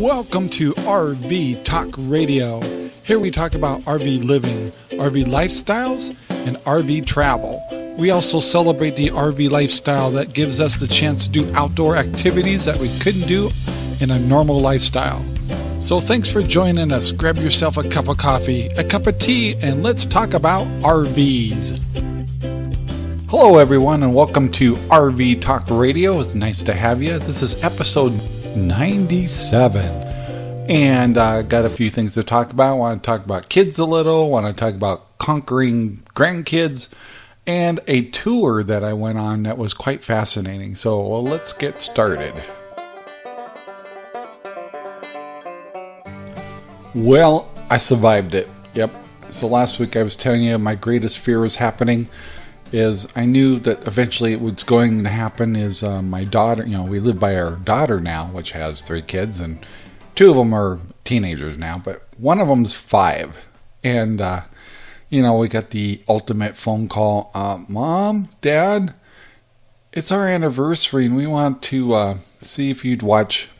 Welcome to RV Talk Radio. Here we talk about RV living, RV lifestyles, and RV travel. We also celebrate the RV lifestyle that gives us the chance to do outdoor activities that we couldn't do in a normal lifestyle. So thanks for joining us. Grab yourself a cup of coffee, a cup of tea, and let's talk about RVs. Hello, everyone, and welcome to RV Talk Radio. It's nice to have you. This is episode 97. And I uh, got a few things to talk about. I want to talk about kids a little, want to talk about conquering grandkids, and a tour that I went on that was quite fascinating. So well, let's get started. Well, I survived it. Yep. So last week I was telling you my greatest fear was happening is I knew that eventually what's going to happen is uh, my daughter, you know, we live by our daughter now, which has three kids, and two of them are teenagers now, but one of them's five. And, uh, you know, we got the ultimate phone call uh, Mom, Dad, it's our anniversary, and we want to uh, see if you'd watch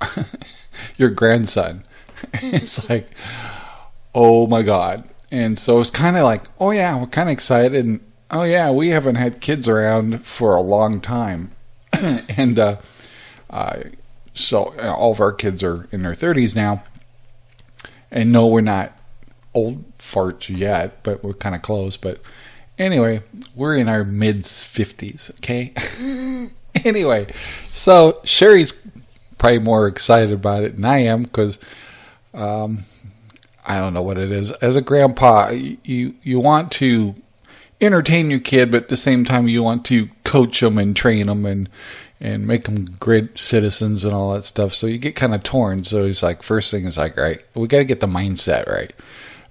your grandson. it's like, oh my God. And so it's kind of like, oh yeah, we're kind of excited. And Oh yeah, we haven't had kids around for a long time, and uh, uh, so all of our kids are in their thirties now. And no, we're not old farts yet, but we're kind of close. But anyway, we're in our mid fifties. Okay. anyway, so Sherry's probably more excited about it than I am because. Um, I don't know what it is. As a grandpa, you you want to entertain your kid, but at the same time you want to coach them and train them and and make them great citizens and all that stuff. So you get kind of torn. So it's like first thing is like, right, we got to get the mindset right.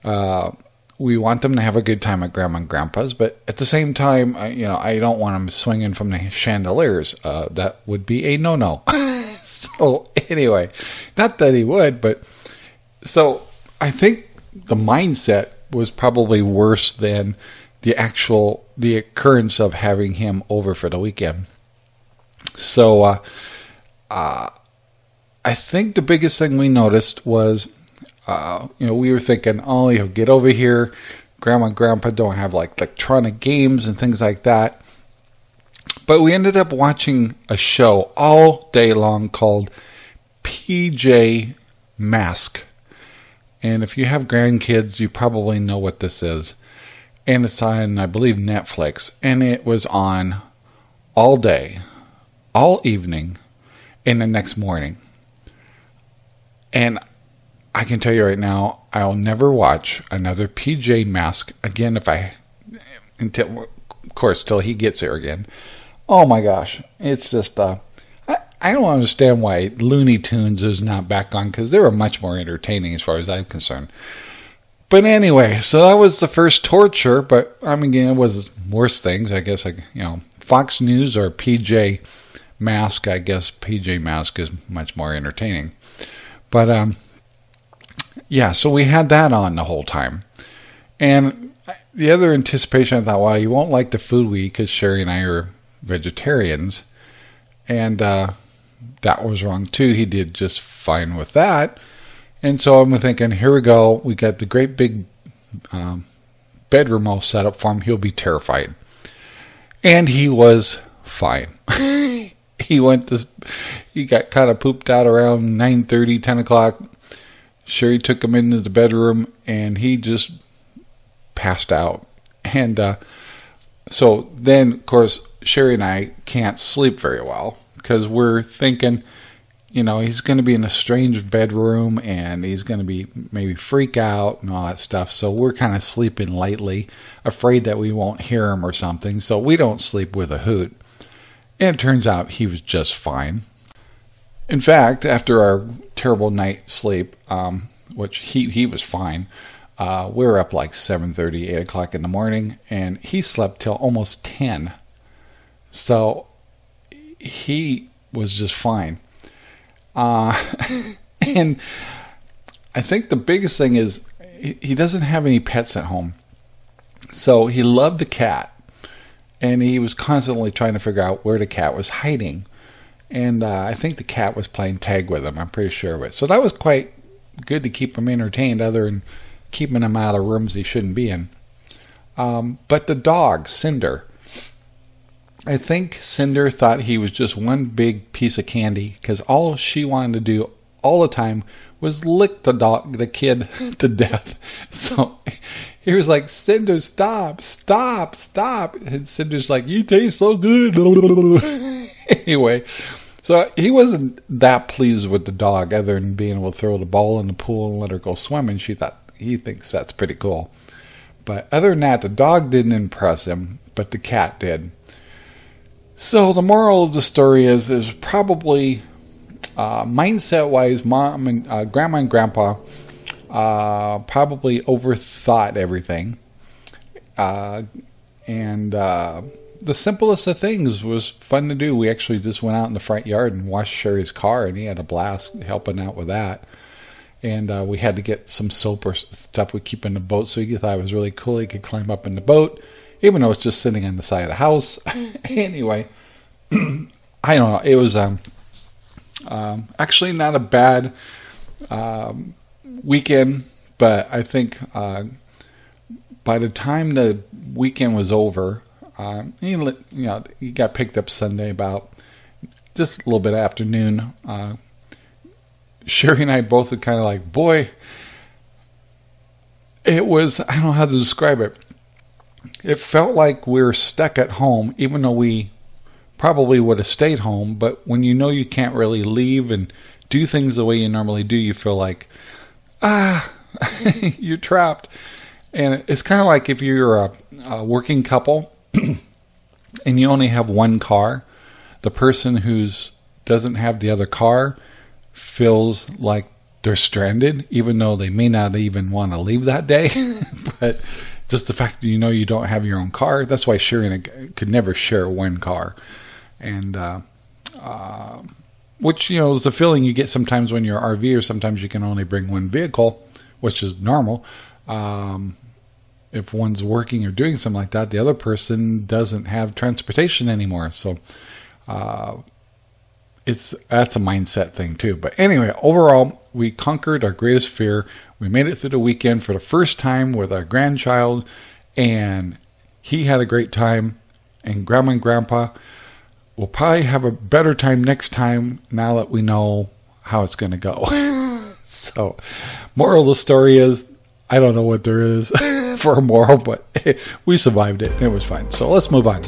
Uh, we want them to have a good time at grandma and grandpa's, but at the same time, I, you know, I don't want them swinging from the chandeliers. Uh, that would be a no-no. so anyway, not that he would, but so I think the mindset was probably worse than the actual the occurrence of having him over for the weekend. So uh, uh, I think the biggest thing we noticed was, uh, you know, we were thinking, oh, you know, get over here. Grandma and Grandpa don't have like electronic games and things like that. But we ended up watching a show all day long called PJ Mask. And if you have grandkids, you probably know what this is and it's on, I believe, Netflix, and it was on all day, all evening, and the next morning. And I can tell you right now, I'll never watch another PJ Mask again if I, until, of course, till he gets there again. Oh my gosh, it's just, uh, I, I don't understand why Looney Tunes is not back on because they were much more entertaining as far as I'm concerned. But anyway, so that was the first torture. But I mean, it was worse things. I guess like you know, Fox News or PJ Mask. I guess PJ Mask is much more entertaining. But um, yeah. So we had that on the whole time, and the other anticipation, I thought, well, you won't like the food we eat because Sherry and I are vegetarians, and uh, that was wrong too. He did just fine with that. And so I'm thinking, here we go. We got the great big um, bedroom all set up for him. He'll be terrified. And he was fine. he went to, he got kind of pooped out around 9.30, 10 o'clock. Sherry took him into the bedroom and he just passed out. And uh, so then, of course, Sherry and I can't sleep very well because we're thinking, you know, he's going to be in a strange bedroom and he's going to be maybe freak out and all that stuff. So we're kind of sleeping lightly, afraid that we won't hear him or something. So we don't sleep with a hoot. And it turns out he was just fine. In fact, after our terrible night sleep, um, which he, he was fine, uh, we were up like 7.30, 8 o'clock in the morning, and he slept till almost 10. So he was just fine. Uh, and I think the biggest thing is he doesn't have any pets at home. So he loved the cat. And he was constantly trying to figure out where the cat was hiding. and uh, I think the cat was playing tag with him. I'm pretty sure of it. So that was quite good to keep him entertained, other than keeping him out of rooms he shouldn't be in. Um, but the dog, Cinder, I think Cinder thought he was just one big piece of candy because all she wanted to do all the time was lick the dog, the kid to death. So he was like, Cinder, stop, stop, stop. And Cinder's like, you taste so good. anyway, so he wasn't that pleased with the dog other than being able to throw the ball in the pool and let her go swimming. She thought he thinks that's pretty cool. But other than that, the dog didn't impress him, but the cat did. So the moral of the story is is probably uh, mindset wise, mom and uh, grandma and grandpa uh, probably overthought everything, uh, and uh, the simplest of things was fun to do. We actually just went out in the front yard and washed Sherry's car, and he had a blast helping out with that. And uh, we had to get some soap or stuff we keep in the boat, so he thought it was really cool. He could climb up in the boat, even though it's just sitting on the side of the house. anyway, I don't know. It was um, um, actually not a bad um, weekend, but I think uh, by the time the weekend was over, he, you know, he got picked up Sunday about just a little bit afternoon. Uh, Sherry and I both were kind of like, boy, it was, I don't know how to describe it. It felt like we were stuck at home, even though we probably would have stayed home. But when you know you can't really leave and do things the way you normally do, you feel like, ah, you're trapped. And it's kind of like if you're a, a working couple and you only have one car, the person who's doesn't have the other car feels like they're stranded, even though they may not even want to leave that day. but just the fact that you know you don't have your own car, that's why sharing could never share one car. And, uh, uh, which, you know, is a feeling you get sometimes when you're RV or sometimes you can only bring one vehicle, which is normal. Um, if one's working or doing something like that, the other person doesn't have transportation anymore. So uh, it's that's a mindset thing too. But anyway, overall, we conquered our greatest fear. We made it through the weekend for the first time with our grandchild, and he had a great time. And grandma and grandpa will probably have a better time next time now that we know how it's going to go. so, moral of the story is I don't know what there is for a moral, but we survived it and it was fine. So let's move on.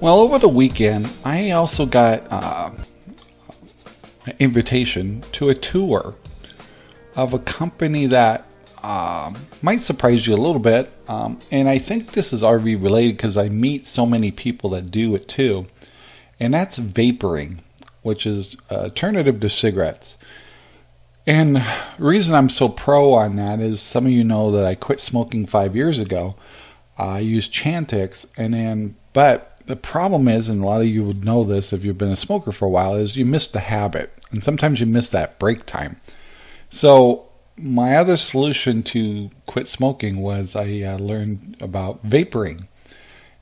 Well, over the weekend, I also got uh, invitation to a tour of a company that um, might surprise you a little bit. Um, and I think this is RV related because I meet so many people that do it too. And that's vaporing which is alternative to cigarettes. And reason I'm so pro on that is some of you know that I quit smoking five years ago. I used Chantix, and then, but the problem is, and a lot of you would know this if you've been a smoker for a while, is you miss the habit, and sometimes you miss that break time. So my other solution to quit smoking was I uh, learned about vaporing,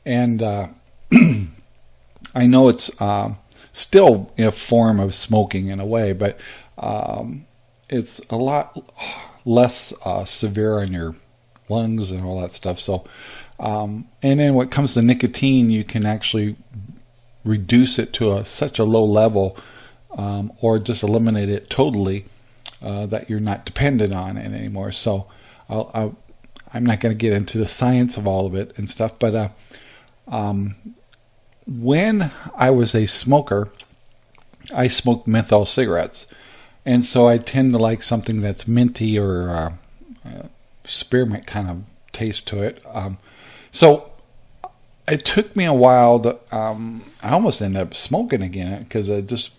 and uh, I know it's uh, still a form of smoking in a way, but um, it's a lot less uh, severe on your lungs and all that stuff. So, um, and then when it comes to nicotine, you can actually reduce it to a, such a low level, um, or just eliminate it totally, uh, that you're not dependent on it anymore. So, I'll, I'm not going to get into the science of all of it and stuff, but uh, um, when I was a smoker, I smoked menthol cigarettes. And so I tend to like something that's minty or uh, uh, spearmint kind of taste to it. Um, so it took me a while to, um, I almost ended up smoking again because I just,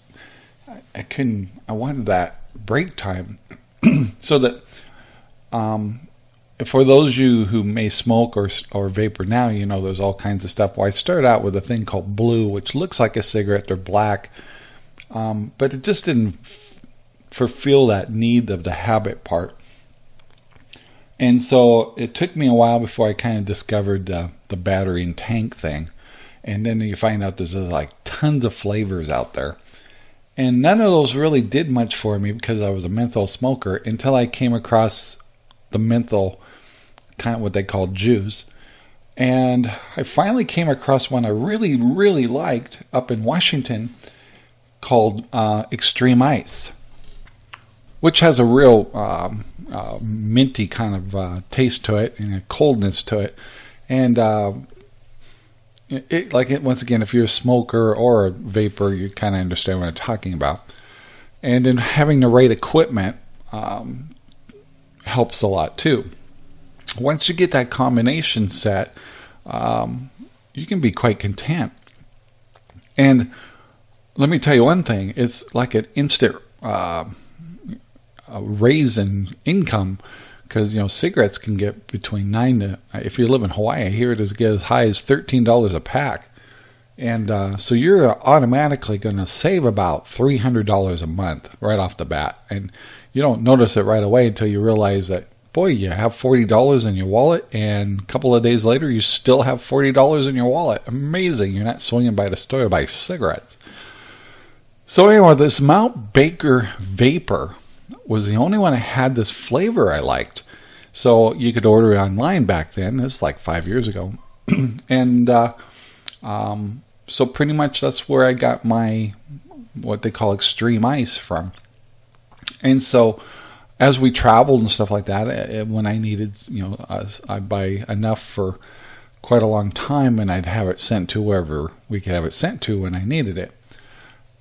I, couldn't, I wanted that break time. so that, um, for those of you who may smoke or or vapor now, you know there's all kinds of stuff. Well, I started out with a thing called blu, which looks like a cigarette. They're black, um, but it just didn't fulfill that need of the habit part. And so it took me a while before I kind of discovered the, the battery and tank thing. And then you find out there's like tons of flavors out there. And none of those really did much for me because I was a menthol smoker until I came across the menthol, kind of what they call juice. And I finally came across one I really, really liked up in Washington called uh, Extreme Ice, which has a real um, uh, minty kind of uh, taste to it and a coldness to it. And uh, it, like it, once again, if you're a smoker or a vapor, you kind of understand what I'm talking about. And then having the right equipment um, helps a lot too. Once you get that combination set, um, you can be quite content. And let me tell you one thing: it's like an instant uh, raise in income because you know cigarettes can get between nine to if you live in Hawaii, here it as get as high as thirteen dollars a pack, and uh, so you're automatically going to save about three hundred dollars a month right off the bat, and you don't notice it right away until you realize that boy, you have forty dollars in your wallet, and a couple of days later you still have forty dollars in your wallet. Amazing! You're not swinging by the store to buy cigarettes. So anyway, this Mount Baker Vapor was the only one that had this flavor I liked. So you could order it online back then. It's like five years ago, and uh, um, so pretty much that's where I got my what they call extreme ice from. And so as we traveled and stuff like that, eh, eh, when I needed, you know, I'd buy enough for quite a long time, and I'd have it sent to wherever we could have it sent to when I needed it.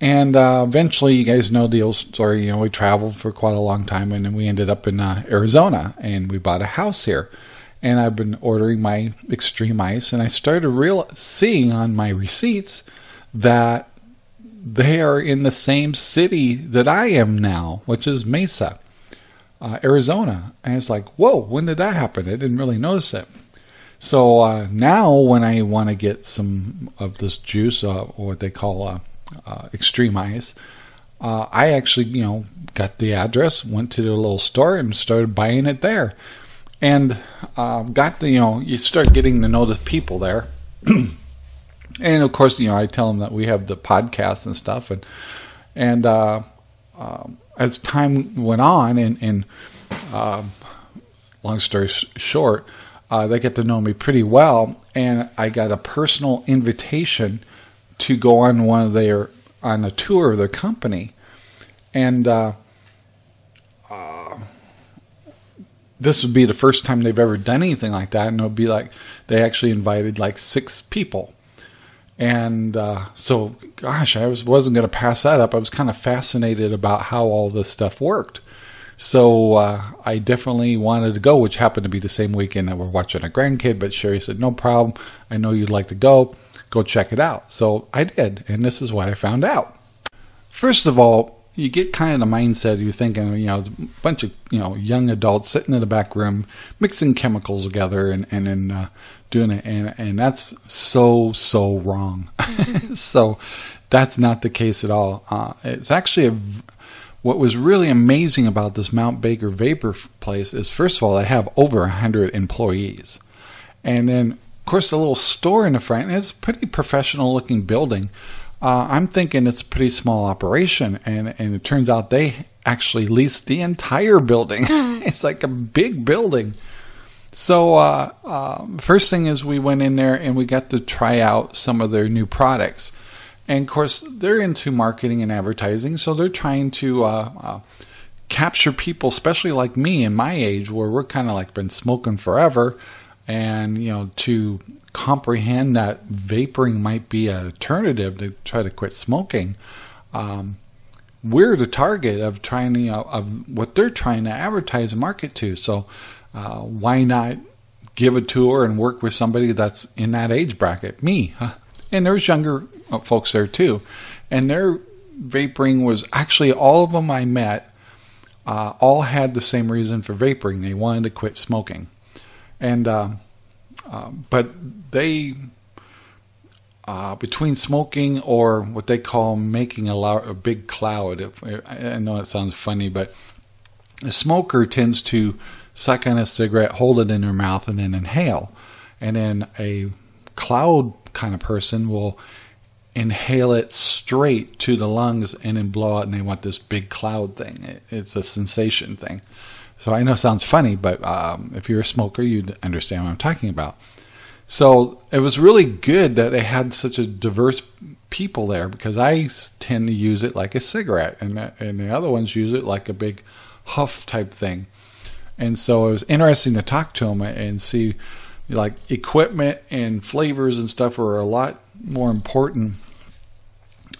And uh, eventually, you guys know the old story. You know, we traveled for quite a long time, and then we ended up in uh, Arizona, and we bought a house here. And I've been ordering my extreme ice, and I started real seeing on my receipts that they are in the same city that I am now, which is Mesa, uh, Arizona. And it's like, whoa, when did that happen? I didn't really notice it. So uh, now, when I want to get some of this juice, uh, or what they call uh, Extreme Ice, uh, I actually, you know, got the address, went to the little store, and started buying it there. And uh, got the, you know, you start getting to know the people there. and of course, you know, I tell them that we have the podcast and stuff, and and uh, um, as time went on, and, and um, long story short, uh, they get to know me pretty well, and I got a personal invitation to go on one of their on a tour of their company, and uh, uh, this would be the first time they've ever done anything like that, and it would be like they actually invited like six people, and uh, so gosh, I was wasn't going to pass that up. I was kind of fascinated about how all this stuff worked. So uh, I definitely wanted to go, which happened to be the same weekend that we're watching a grandkid. But Sherry said, "No problem. I know you'd like to go go check it out. So I did, and this is what I found out. First of all, you get kind of the mindset you're thinking, you know, a bunch of you know young adults sitting in the back room mixing chemicals together and and then uh, doing it, and and that's so so wrong. so that's not the case at all. Uh, it's actually a what was really amazing about this Mount Baker Vapor place is, first of all, they have over 100 employees. And then of course, a little store in the front It's a pretty professional looking building. Uh, I'm thinking it's a pretty small operation, and, and it turns out they actually leased the entire building. it's like a big building. So, uh, uh, first thing is we went in there and we got to try out some of their new products. And of course, they're into marketing and advertising, so they're trying to uh, uh, capture people, especially like me in my age, where we're kind of like been smoking forever and you know to comprehend that vaporing might be an alternative to try to quit smoking um, we're the target of trying to, you know, of what they're trying to advertise and market to. So uh, why not give a tour and work with somebody that's in that age bracket? Me and there's younger uh, folks there too. And their vaporing was actually all of them i met uh, all had the same reason for vaporing they wanted to quit smoking and uh, but they uh, between smoking or what they call making a, a big cloud. If, I know it sounds funny, but a smoker tends to suck on a cigarette, hold it in their mouth, and then inhale. And then a cloud kind of person will inhale it straight to the lungs and then blow out, and they want this big cloud thing. it's a sensation thing. So I know it sounds funny, but um, if you're a smoker, you'd understand what I'm talking about. So it was really good that they had such a diverse people there because I tend to use it like a cigarette, and and the other ones use it like a big huff type thing. And so it was interesting to talk to them and see like equipment and flavors and stuff are a lot more important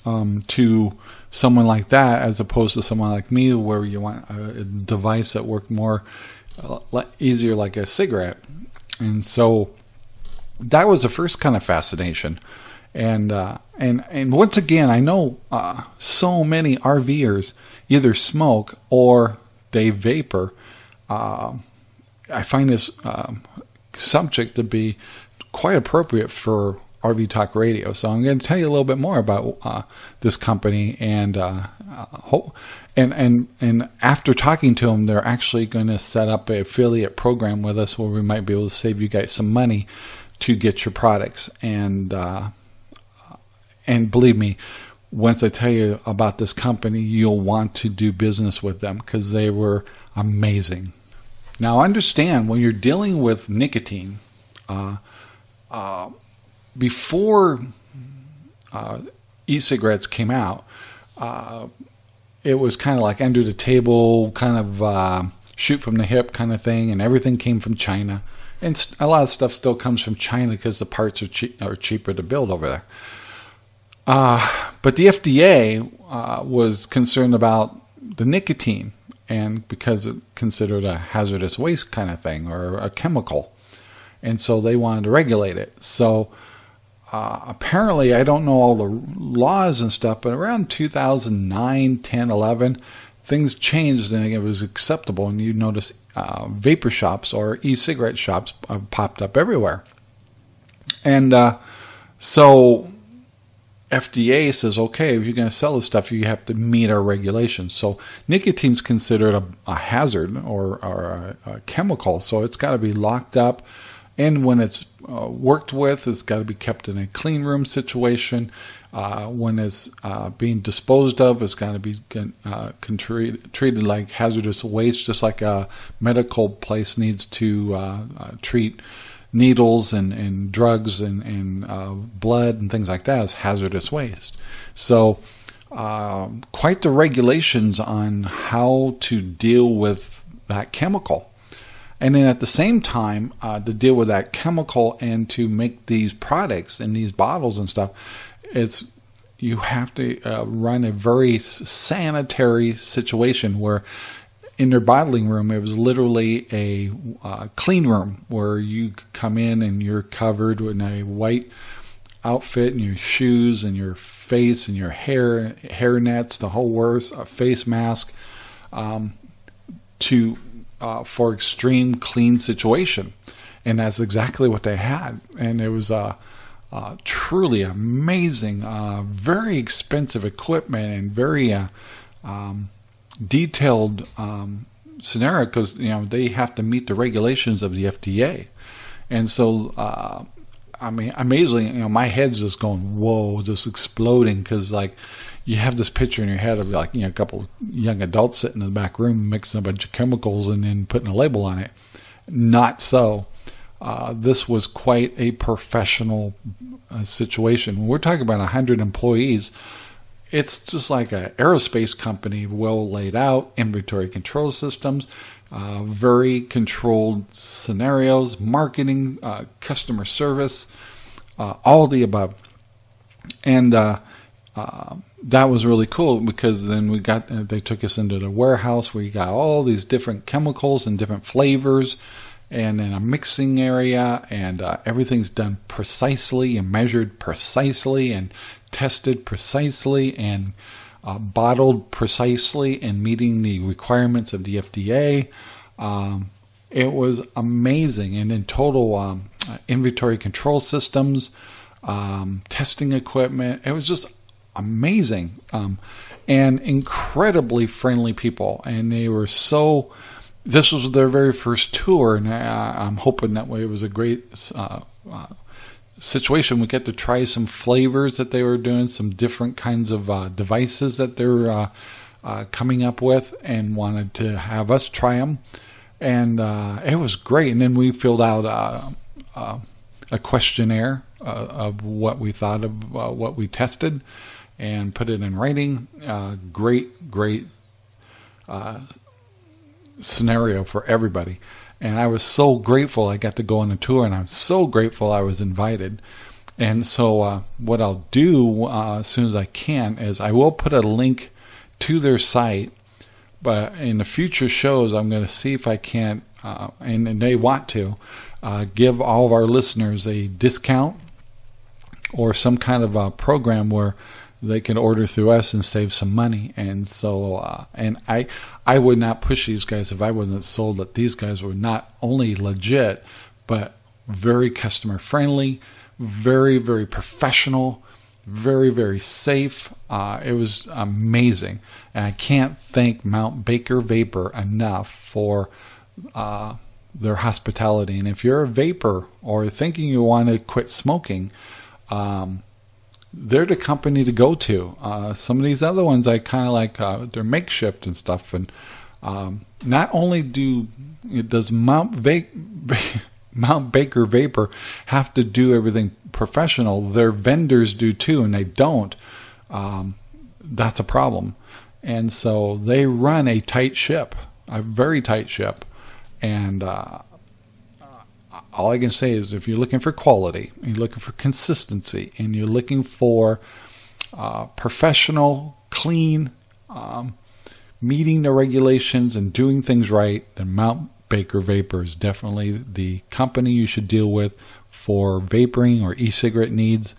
um, to someone like that as opposed to someone like me where you want a, device that worked more uh, easier like a cigarette. And so that was the first kind of fascination. And uh, and and once again I know uh, so many RVers either smoke or they vapor. Uh, I find this um, subject to be quite appropriate for RV Talk Radio. So I'm going to tell you a little bit more about uh, this company and uh, uh and and and after talking to them, they're actually going to set up an affiliate program with us where we might be able to save you guys some money to get your products and uh, and believe me. Once I tell you about this company, you'll want to do business with them because they were amazing. Now, understand when you're dealing with nicotine, uh, uh, before uh, e-cigarettes came out, uh, it was kind of like under the table, kind of uh, shoot from the hip kind of thing, and everything came from China. And a lot of stuff still comes from China because the parts are, che- are cheaper to build over there. Uh, but the FDA uh, was concerned about the nicotine, and because it considered a hazardous waste kind of thing or a chemical, and so they wanted to regulate it. So uh, apparently, I don't know all the laws and stuff, but around 2009, 10, 11, things changed and it was acceptable. And you notice uh, vapor shops or e cigarette shops popped up everywhere. And uh, so FDA says, okay, if you're going to sell this stuff, you have to meet our regulations. So nicotine's considered a, a hazard or, or a, a chemical, so it's got to be locked up and when it's uh, worked with, it's got to be kept in a clean room situation. Uh, when it's uh, being disposed of, it's got to be uh, treated like hazardous waste, just like a medical place needs to uh, uh, treat needles and, and drugs and, and blood and things like that as hazardous waste. So, quite the regulations on how to deal with that chemical. And then at the same time, uh, to deal with that chemical and to make these products and these bottles and stuff, it's you have to uh, run a very sanitary situation where in their bottling room it was literally a uh, clean room where you come in and you're covered in a white outfit and your shoes and your face and your hair hair nets the whole works a face mask um, to uh, for extreme clean situation, and that's exactly what they had. And it was a, a truly amazing, uh, very expensive equipment and very uh, um, detailed um, scenario because you know they have to meet the regulations of the FDA, and so. Uh, I mean, amazingly, you know, my head's just going, whoa, just exploding because, like, you have this picture in your head of like you know a couple young adults sitting in the back room mixing a bunch of chemicals and then putting a label on it. Not so. Uh, this was quite a professional uh, situation. When we're talking about 100 employees, it's just like an aerospace company, well laid out, inventory control systems, uh, very controlled scenarios, marketing, uh, customer service, uh, all the above. And uh, that was really cool because then we got uh, they took us into the warehouse where you got all these different chemicals and different flavors and in a mixing area and uh, everything's done precisely and measured precisely and tested precisely and uh, bottled precisely and meeting the requirements of the FDA. Um, it was amazing and in total um, inventory control systems, um, testing equipment. It was just amazing um, and incredibly friendly people. And they were so this was their very first tour, and I, am hoping that way it was a great uh, uh, situation. We get to try some flavors that they were doing, some different kinds of uh, devices that they're uh, uh, coming up with, and wanted to have us try them. And uh, it was great. And then we filled out a questionnaire of what we thought of what we tested and put it in writing. great, great scenario for everybody. And I was so grateful I got to go on a tour, and I'm so grateful I was invited. And so, uh, what I'll do uh, as soon as I can is I will put a link to their site. But in the future shows, I'm going to see if I can't, uh, and, and, they want to, uh, give all of our listeners a discount or some kind of a program where they can order through us and save some money. And so, uh, and I, I would not push these guys if I wasn't sold that these guys were not only legit, but very customer friendly, very, very professional, very, very safe. Uh, it was amazing. And I can't thank Mount Baker Vapor enough for, uh, their hospitality. And if you're a vapor or thinking you want to quit smoking, um, they're the company to go to. Uh, some of these other ones I kind of like uh, they're makeshift and stuff. And um, not only do it, does Mount Va- Mount Baker Vapor have to do everything professional, their vendors do too, and they don't. Um, that's a problem. And so they run a tight ship, a very tight ship. And uh, all I can say is if you're looking for quality, you're looking for consistency, and you're looking for uh, professional, clean, um, meeting the regulations and doing things right, then Mount Baker Vapor is definitely the company you should deal with for vaporing or e-cigarette needs.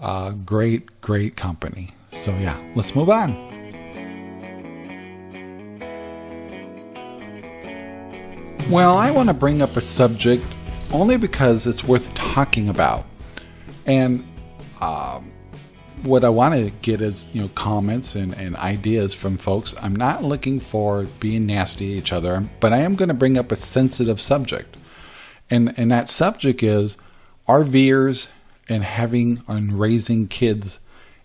Uh, great, great company. So yeah, let's move on. Well, I want to bring up a subject only because it's worth talking about. And um, what I want to get is you know comments and, and ideas from folks. I'm not looking for being nasty to each other, but I am going to bring up a sensitive subject, and and that subject is RVers and having and raising kids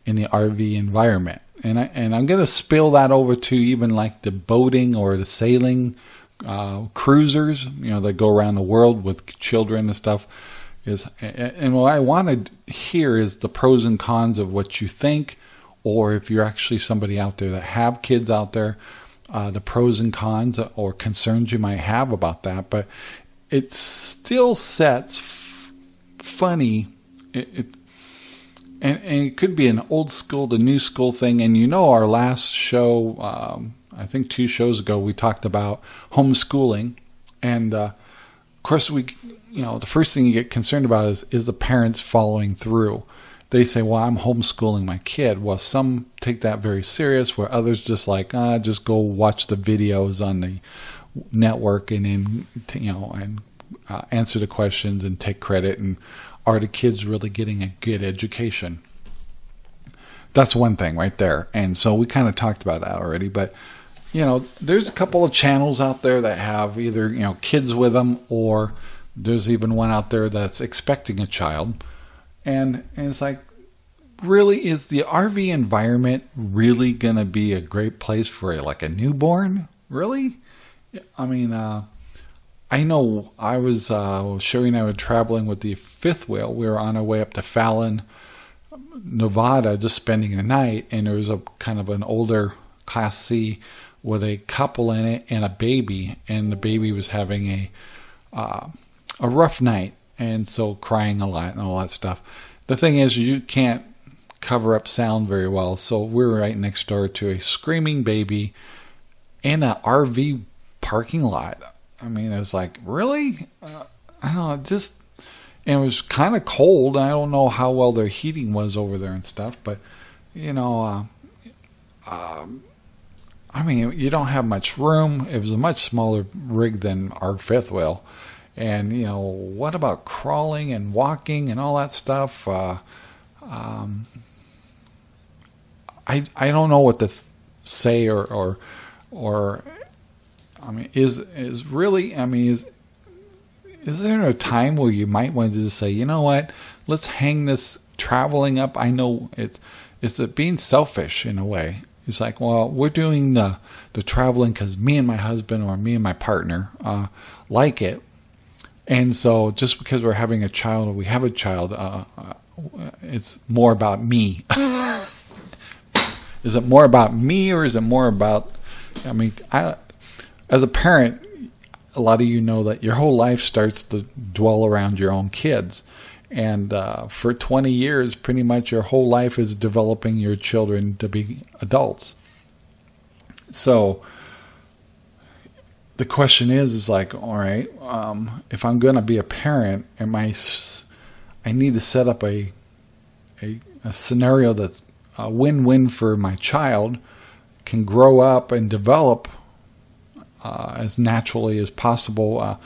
in the RV environment. And I and I'm going to spill that over to even like the boating or the sailing uh, cruisers, you know, that go around the world with children and stuff. Is and what I want to hear is the pros and cons of what you think, or if you're actually somebody out there that have kids out there, uh, the pros and cons or concerns you might have about that. But it still sets f- funny. It, it and, and, it could be an old school to new school thing. And you know, our last show, um, I think two shows ago we talked about homeschooling, and uh, of course we, you know, the first thing you get concerned about is is the parents following through. They say, "Well, I'm homeschooling my kid." Well, some take that very serious, where others just like, "Ah, just go watch the videos on the network and then you know and uh, answer the questions and take credit and are the kids really getting a good education?" That's one thing right there. And so we kind of talked about that already, but you know, there's a couple of channels out there that have either, you know, kids with them or there's even one out there that's expecting a child. And, and it's like, really, is the RV environment really going to be a great place for a, like a newborn? Really? I mean, uh, I know I was, uh, Sherry and I were traveling with the fifth wheel. We were on our way up to Fallon, Nevada, just spending the night, and there was a kind of an older Class C with a couple in it and a baby, and the baby was having a uh, a rough night, and so crying a lot and all that stuff. The thing is, you can't cover up sound very well, so we're right next door to a screaming baby in an RV parking lot. I mean, it was like, really? Uh, I don't know, just and it was kind of cold. I don't know how well their heating was over there and stuff, but you know, uh, um, I mean, you don't have much room. It was a much smaller rig than our fifth wheel. And, you know, what about crawling and walking and all that stuff? Uh, um, I, I don't know what to th- say or, or, or I mean, is is really? I mean, is is there a time where you might want to just say, you know what, let's hang this traveling up? I know it's it's being selfish in a way. It's like, well, we're doing the the traveling because me and my husband or me and my partner uh, like it, and so just because we're having a child or we have a child, uh, uh, it's more about me. is it more about me or is it more about? I mean, I as a parent, a lot of you know that your whole life starts to dwell around your own kids. And uh, for 20 years, pretty much your whole life is developing your children to be adults. So the question is, is like, all right, um, if I'm going to be a parent, am I? I need to set up a, a, a scenario that's a win-win for my child, can grow up and develop uh, as naturally as possible. Uh,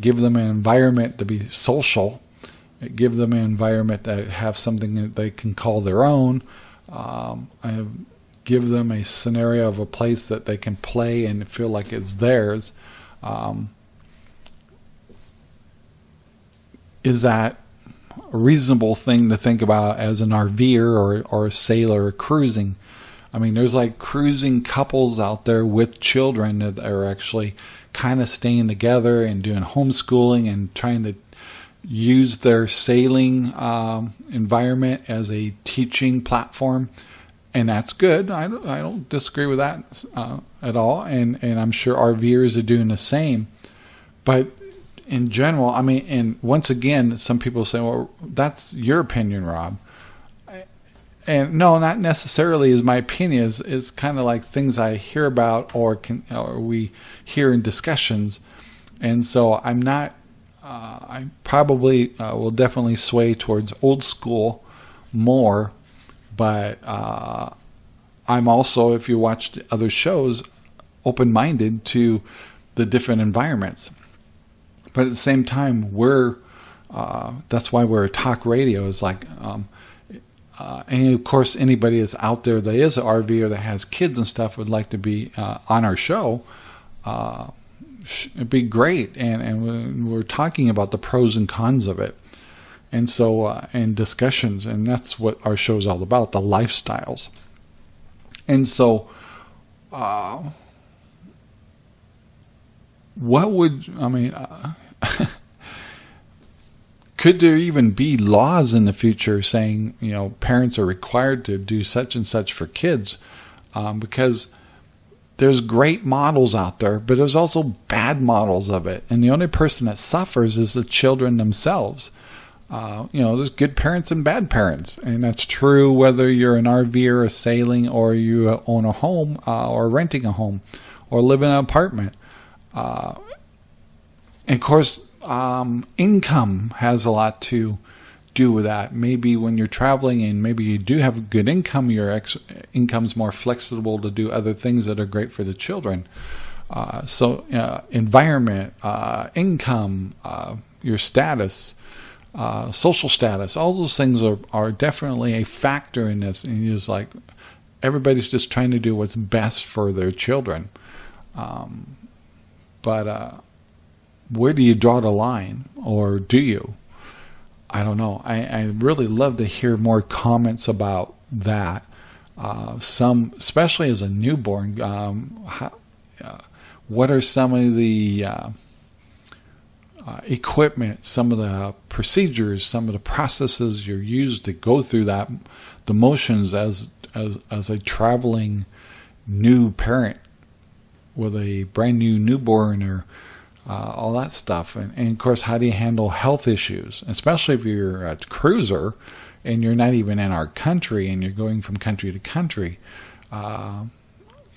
give them an environment to be social. Give them an environment that have something that they can call their own. Um, give them a scenario of a place that they can play and feel like it's theirs. Um, is that a reasonable thing to think about as an RVer or, or a sailor cruising? I mean, there's like cruising couples out there with children that are actually kind of staying together and doing homeschooling and trying to use their sailing um, environment as a teaching platform. And that's good. I don't, I don't disagree with that uh, at all. And, and I'm sure RVers are doing the same. But in general, I mean, and once again, some people say, well, that's your opinion, Rob and no, not necessarily is my opinion. Is is kind of like things I hear about or can or we hear in discussions, and so I'm not. Uh, I probably uh, will definitely sway towards old school more, but uh, I'm also, if you watched other shows, open minded to the different environments. But at the same time, we're uh, that's why we're a talk radio. Is like um, uh, and of course, anybody that's out there that is an RV or that has kids and stuff would like to be uh, on our show. It'd be great, and and we're talking about the pros and cons of it, and so uh, and discussions, and that's what our show is all about: the lifestyles. And so, uh, what would I mean? Uh, could there even be laws in the future saying you know parents are required to do such and such for kids um, because there's great models out there but there's also bad models of it. And the only person that suffers is the children themselves. Uh, you know there's good parents and bad parents. And that's true whether you're an rv or a sailing or you own a home uh, or renting a home or live in an apartment. Uh, and of course um, income has a lot to do with that. Maybe when you're traveling and maybe you do have a good income, your ex- income's more flexible to do other things that are great for the children. Uh, so, uh, environment, uh, income, uh, your status, uh, social status, all those things are, are definitely a factor in this. And it's like everybody's just trying to do what's best for their children. Um, but uh, where do you draw the line, or do you? I don't know. I, I really love to hear more comments about that. Uh, some, especially as a newborn, um, how, uh, what are some of the uh, uh, equipment, some of the procedures, some of the processes you're used to go through that, the motions as as as a traveling new parent with a brand new newborn or uh, all that stuff. And, and, of course, how do you handle health issues, especially if you're a cruiser and you're not even in our country and you're going from country to country? Uh,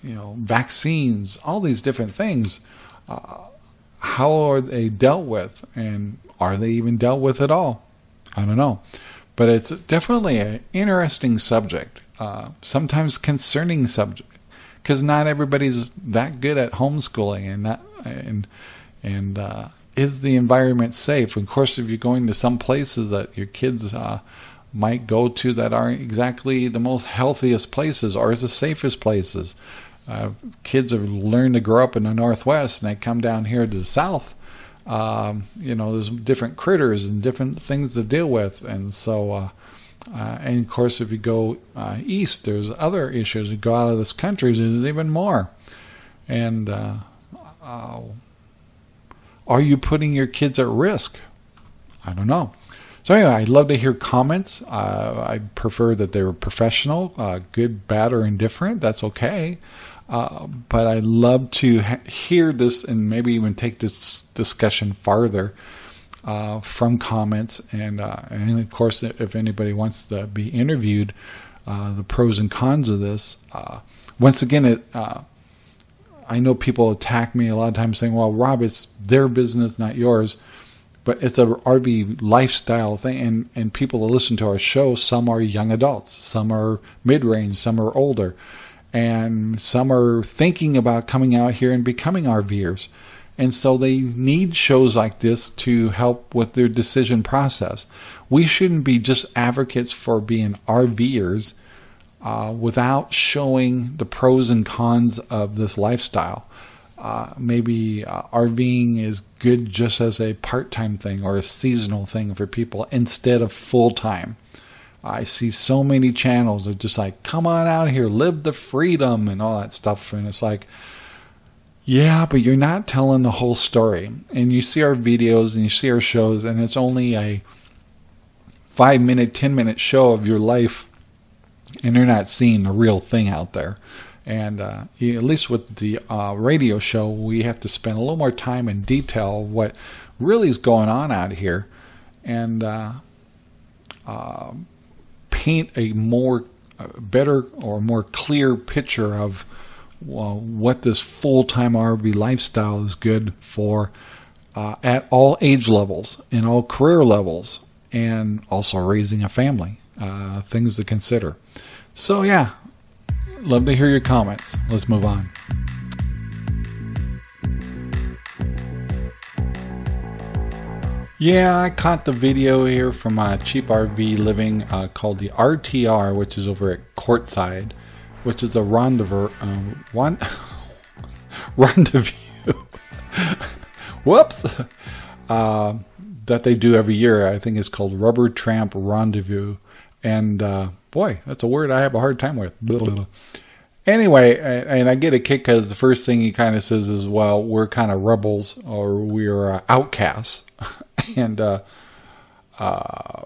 you know, vaccines, all these different things. Uh, how are they dealt with, and are they even dealt with at all? I don't know, but it's definitely an interesting subject. Uh, sometimes concerning subject because not everybody's that good at homeschooling and that and and uh, is the environment safe? Of course, if you're going to some places that your kids uh, might go to that aren't exactly the most healthiest places or the safest places, uh, kids have learned to grow up in the Northwest and they come down here to the South. Um, you know, there's different critters and different things to deal with, and so. Uh, uh, and of course, if you go uh, east, there's other issues. You go out of this country, there's even more. And uh, uh, are you putting your kids at risk? I don't know. So anyway, I'd love to hear comments. Uh, I prefer that they were professional, uh, good, bad, or indifferent. That's okay. Uh, but I love to ha- hear this and maybe even take this discussion farther uh, from comments. And uh, and of course, if anybody wants to be interviewed, uh, the pros and cons of this. once again, it. I know people attack me a lot of times saying, "Well, Rob, it's their business, not yours." but it's a RV lifestyle thing, and and people that listen to our show, some are young adults, some are mid range, some are older, and some are thinking about coming out here and becoming RVers, and so they need shows like this to help with their decision process. We shouldn't be just advocates for being RVers. Uh, without showing the pros and cons of this lifestyle uh, maybe uh, RVing is good just as a part time thing or a seasonal thing for people instead of full time. I see so many channels that just like, come on out here, live the freedom and all that stuff. And it's like, yeah, but you're not telling the whole story. And you see our videos and you see our shows, and it's only a five minute, 10 minute show of your life, and you're not seeing the real thing out there. And uh, at least with the uh, radio show, we have to spend a little more time in detail what really is going on out here, and uh, uh paint a more uh, better or more clear picture of what this full-time RV lifestyle is good for uh, at all age levels, in all career levels, and also raising a family. Things to consider. So yeah, love to hear your comments. Let's move on. Yeah, I caught the video here from uh, Cheap RV Living uh, called the RTR, which is over at Quartzsite, which is a rendezvous. Uh, one, rendezvous. Whoops. Uh, that they do every year. I think it's called Rubber Tramp Rendezvous. And uh, boy, that's a word I have a hard time with. Anyway, and I get a kick because the first thing he kind of says is, "Well, we're kind of rebels or we're uh, outcasts," and uh, uh,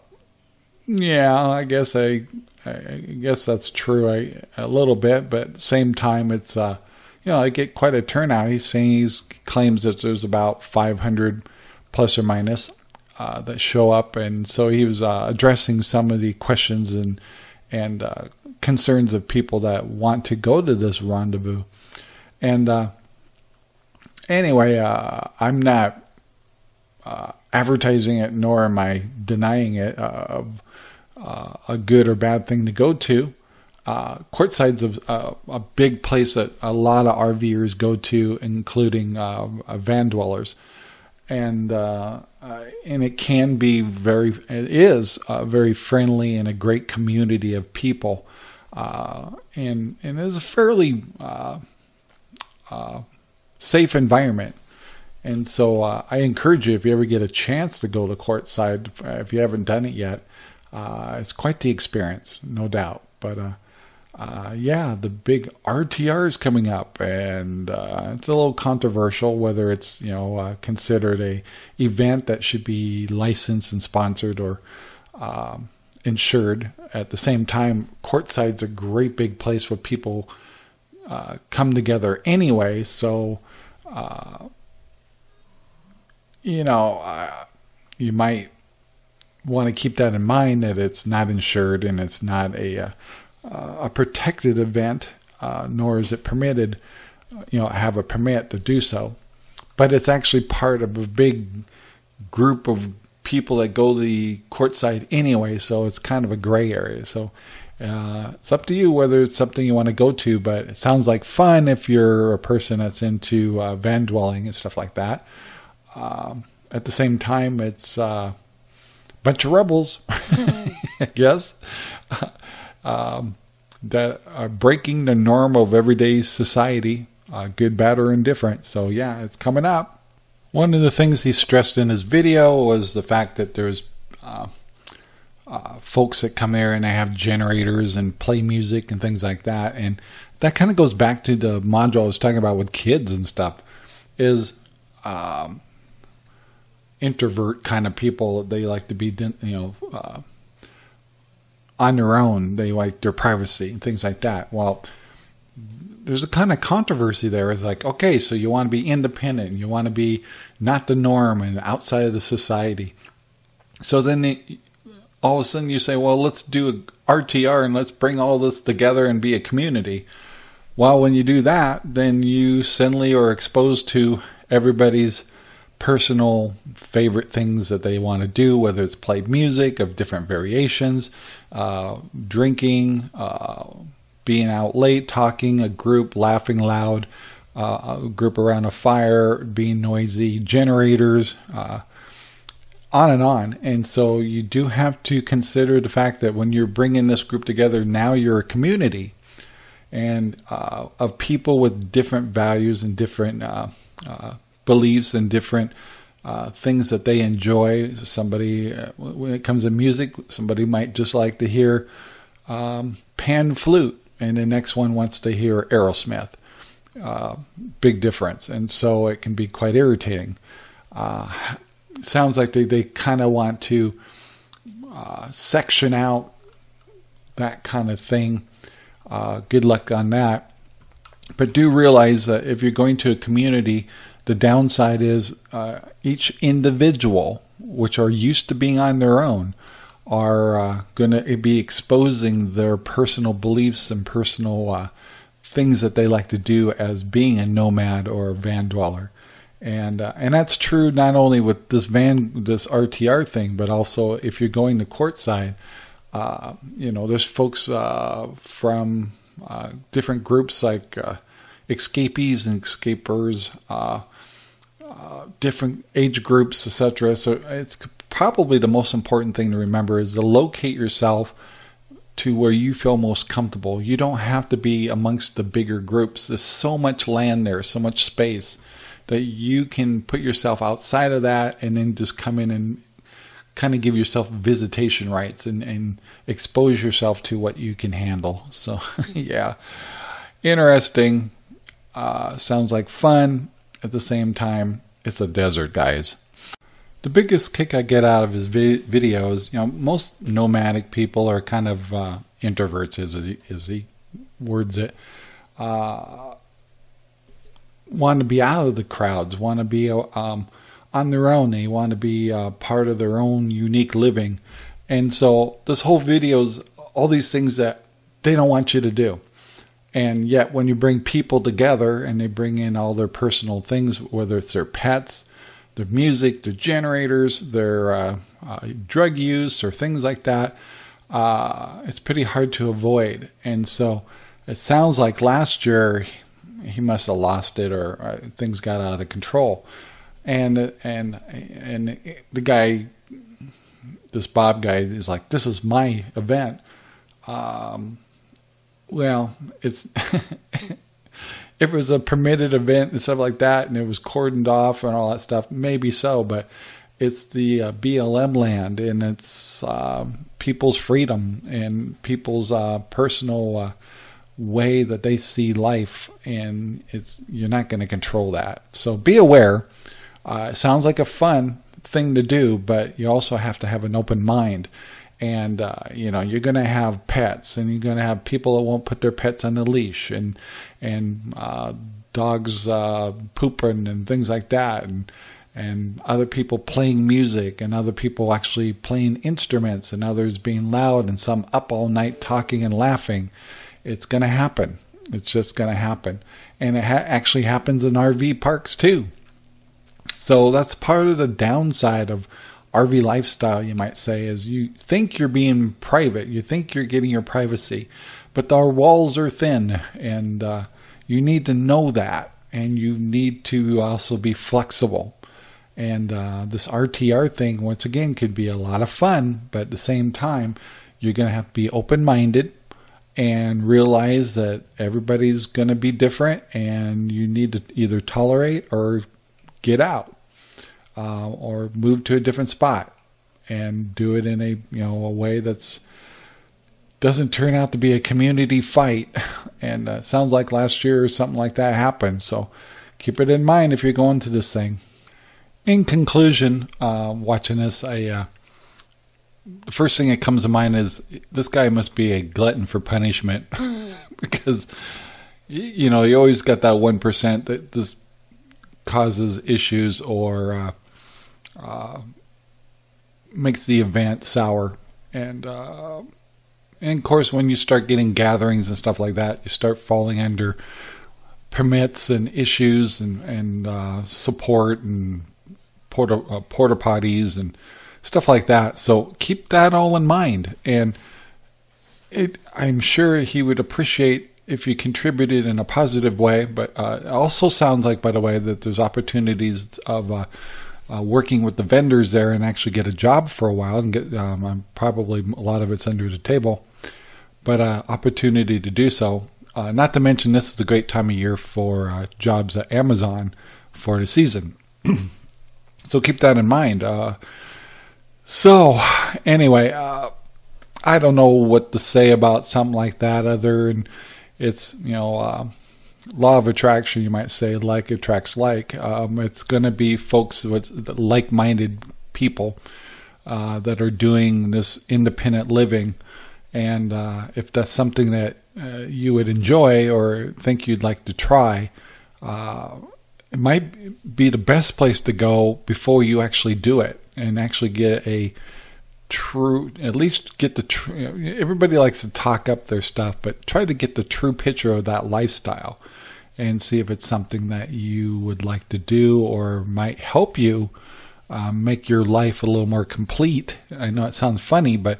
yeah, I guess I, I guess that's true I, a little bit, but same time, it's uh, you know, I get quite a turnout. He's saying he claims that there's about 500 plus or minus uh, that show up, and so he was uh, addressing some of the questions and and uh, concerns of people that want to go to this rendezvous. And uh, anyway, uh, I'm not uh, advertising it, nor am I denying it of a good or bad thing to go to. Uh, Quartzsite's a, a, big place that a lot of RVers go to, including van dwellers and uh, uh, and it can be very it is uh, very friendly and a great community of people, uh, and and it is a fairly uh, safe environment. And so I encourage you if you ever get a chance to go to Quartzsite, if you haven't done it yet, it's quite the experience, no doubt. But uh, yeah, the big RTR is coming up, and uh, it's a little controversial whether it's you know uh, considered a event that should be licensed and sponsored or um, insured. At the same time, Quartzsite's a great big place where people uh, come together anyway. So, uh, you know, you might want to keep that in mind that it's not insured and it's not a uh, a protected event, uh, nor is it permitted, you know, have a permit to do so. But it's actually part of a big group of people that go to the Quartzsite anyway, so it's kind of a gray area. So uh, it's up to you whether it's something you want to go to, but it sounds like fun if you're a person that's into uh, van dwelling and stuff like that. Um, at the same time, it's uh, a bunch of rebels, I guess. Um, that are breaking the norm of everyday society, uh, good, bad, or indifferent. So yeah, it's coming up. One of the things he stressed in his video was the fact that there's uh, uh, folks that come there and they have generators and play music and things like that, and that kind of goes back to the module I was talking about with kids and stuff. Is um, introvert kind of people. They like to be, you know, uh, on their own. They like their privacy and things like that. Well, there's a kind of controversy there. It's like, okay, so you want to be independent, you want to be not the norm and outside of the society. So then all of a sudden you say, well, let's do a RTR and let's bring all this together and be a community. Well, when you do that, then you suddenly are exposed to everybody's personal favorite things that they want to do, whether it's play music of different variations, uh, drinking, uh, being out late, talking, a group, laughing loud, uh, a group around a fire, being noisy, generators, uh, on and on. And so you do have to consider the fact that when you're bringing this group together, now you're a community and uh, of people with different values and different uh, beliefs and different uh, things that they enjoy. Somebody, uh, when it comes to music, somebody might just like to hear um, pan flute, and the next one wants to hear Aerosmith. Uh, big difference, and so it can be quite irritating. Uh, sounds like they, they kind of want to uh, section out that kind of thing. Uh, good luck on that. But do realize that if you're going to a community the downside is uh, each individual, which are used to being on their own, are uh, going to be exposing their personal beliefs and personal uh, things that they like to do as being a nomad or a van dweller. And uh, and that's true not only with this van this RTR thing, but also if you're going to Quartzsite, uh, you know, there's folks uh, from different groups like escapees and escapers different age groups, etc. So it's probably the most important thing to remember is to locate yourself to where you feel most comfortable. You don't have to be amongst the bigger groups. There's so much land there, so much space that you can put yourself outside of that and then just come in and kind of give yourself visitation rights and, and expose yourself to what you can handle. So, yeah, interesting. Uh, sounds like fun at the same time it's a desert, guys. The biggest kick I get out of his vi- videos, you know, most nomadic people are kind of uh, introverts, as he, as he words it. Uh, want to be out of the crowds, want to be um, on their own. They want to be uh, part of their own unique living. And so this whole video is all these things that they don't want you to do. And yet, when you bring people together and they bring in all their personal things, whether it's their pets, their music, their generators, their uh, uh, drug use, or things like that, uh, it's pretty hard to avoid. And so, it sounds like last year he must have lost it, or uh, things got out of control. And and and the guy, this Bob guy, is like, "This is my event." Um, well, it's if it was a permitted event and stuff like that, and it was cordoned off and all that stuff, maybe so. But it's the uh, BLM land, and it's uh, people's freedom and people's uh, personal uh, way that they see life, and it's you're not going to control that. So be aware. Uh, it sounds like a fun thing to do, but you also have to have an open mind and uh, you know you're going to have pets and you're going to have people that won't put their pets on a leash and and uh, dogs uh, pooping and things like that and and other people playing music and other people actually playing instruments and others being loud and some up all night talking and laughing. It's going to happen. It's just going to happen. And it ha- actually happens in RV parks too. So that's part of the downside of RV lifestyle, you might say, is you think you're being private, you think you're getting your privacy, but our walls are thin, and uh, you need to know that, and you need to also be flexible. And uh, this RTR thing, once again, could be a lot of fun, but at the same time, you're going to have to be open minded and realize that everybody's going to be different and you need to either tolerate or get out uh, or move to a different spot and do it in a you know a way that's doesn't turn out to be a community fight. And uh, sounds like last year or something like that happened. So keep it in mind if you're going to this thing. In conclusion uh, watching this i uh, the first thing that comes to mind is this guy must be a glutton for punishment. Because you know you always got that one percent that this causes issues or uh, uh, makes the event sour and uh, and of course when you start getting gatherings and stuff like that you start falling under permits and issues and and uh, support and porta uh, porta potties and stuff like that. So keep that all in mind. And it, I'm sure he would appreciate if you contributed in a positive way. But uh, it also sounds like, by the way, that there's opportunities of uh, uh, working with the vendors there and actually get a job for a while and get um, probably a lot of it's under the table, but uh, opportunity to do so. Uh, not to mention, this is a great time of year for uh, jobs at Amazon for the season. so keep that in mind. So, anyway, uh, I don't know what to say about something like that other than it's, you know, uh, law of attraction, you might say, like attracts like. Um, it's going to be folks with like minded people uh, that are doing this independent living. And uh, if that's something that uh, you would enjoy or think you'd like to try, uh, it might be the best place to go before you actually do it and actually get a true at least get the true everybody likes to talk up their stuff but try to get the true picture of that lifestyle and see if it's something that you would like to do or might help you um, make your life a little more complete i know it sounds funny but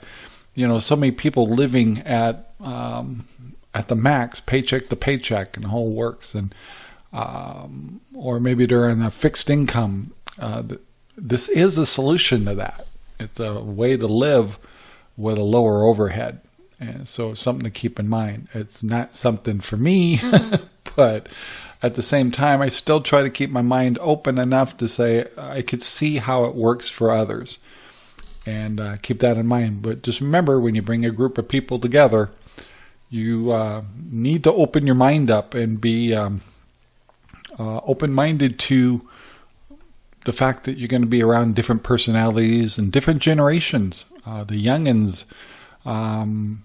you know so many people living at um, at the max paycheck to paycheck and whole works and um, or maybe they're in a fixed income uh, this is a solution to that. It's a way to live with a lower overhead. And so it's something to keep in mind. It's not something for me, but at the same time, I still try to keep my mind open enough to say I could see how it works for others. And uh, keep that in mind. But just remember when you bring a group of people together, you uh, need to open your mind up and be um, uh, open minded to the fact that you're going to be around different personalities and different generations. Uh, the youngins, um,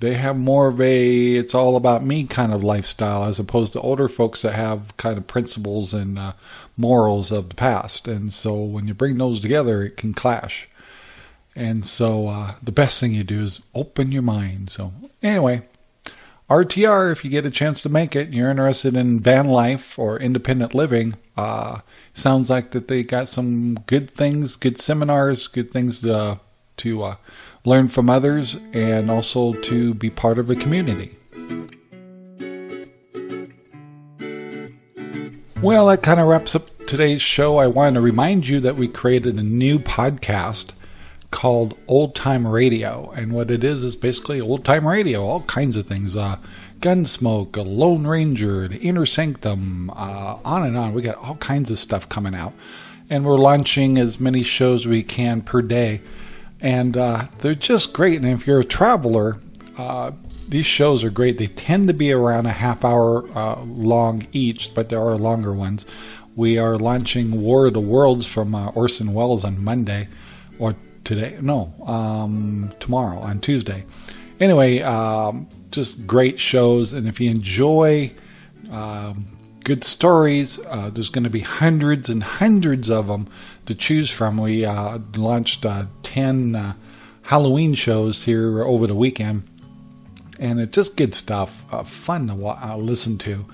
they have more of a it's all about me kind of lifestyle as opposed to older folks that have kind of principles and uh, morals of the past. And so when you bring those together, it can clash. And so uh, the best thing you do is open your mind. So anyway, RTR, if you get a chance to make it, you're interested in van life or independent living, uh, sounds like that they got some good things, good seminars, good things to, to uh, learn from others, and also to be part of a community. Well, that kind of wraps up today's show. I wanted to remind you that we created a new podcast called Old Time Radio. And what it is is basically old time radio, all kinds of things. Uh, Gunsmoke, Lone Ranger, the Inner Sanctum, uh, on and on. We got all kinds of stuff coming out. And we're launching as many shows we can per day. And uh, they're just great. And if you're a traveler, uh, these shows are great. They tend to be around a half hour uh, long each, but there are longer ones. We are launching War of the Worlds from uh, Orson Welles on Monday, or today. No, um, tomorrow on Tuesday. Anyway, um, just great shows, and if you enjoy um, good stories, uh, there's going to be hundreds and hundreds of them to choose from. We uh, launched uh, ten uh, Halloween shows here over the weekend, and it's just good stuff, uh, fun to uh, listen to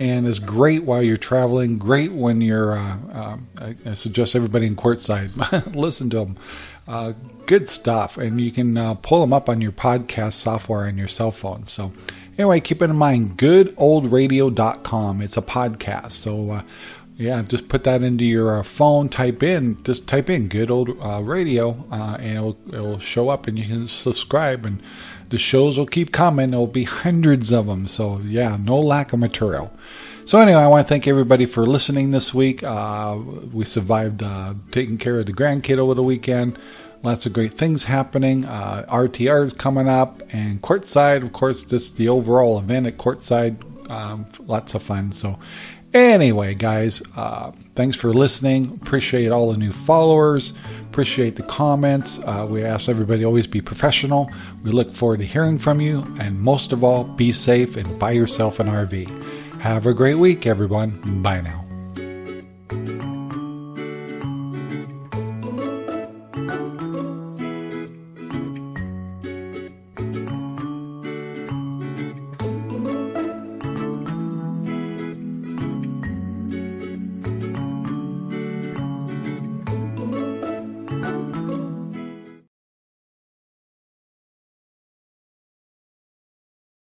and is great while you're traveling. Great when you're. Uh, uh, I, I, suggest everybody in Quartzsite listen to them. Uh, good stuff, and you can uh, pull them up on your podcast software on your cell phone. So, anyway, keep it in mind goodoldradio.com. It's a podcast. So, uh, yeah, just put that into your phone, type in, just type in good old radio, and it'll, it'll show up, and you can subscribe and the shows will keep coming. There'll be hundreds of them. So, yeah, no lack of material. So, anyway, I want to thank everybody for listening this week. Uh, we survived uh, taking care of the grandkid over the weekend. Lots of great things happening. Uh, RTR is coming up, and Quartzsite, of course, just the overall event at Quartzsite. Um, lots of fun. So, Anyway, guys, uh, thanks for listening. Appreciate all the new followers. Appreciate the comments. Uh, we ask everybody always be professional. We look forward to hearing from you. And most of all, be safe and buy yourself an RV. Have a great week, everyone. Bye now.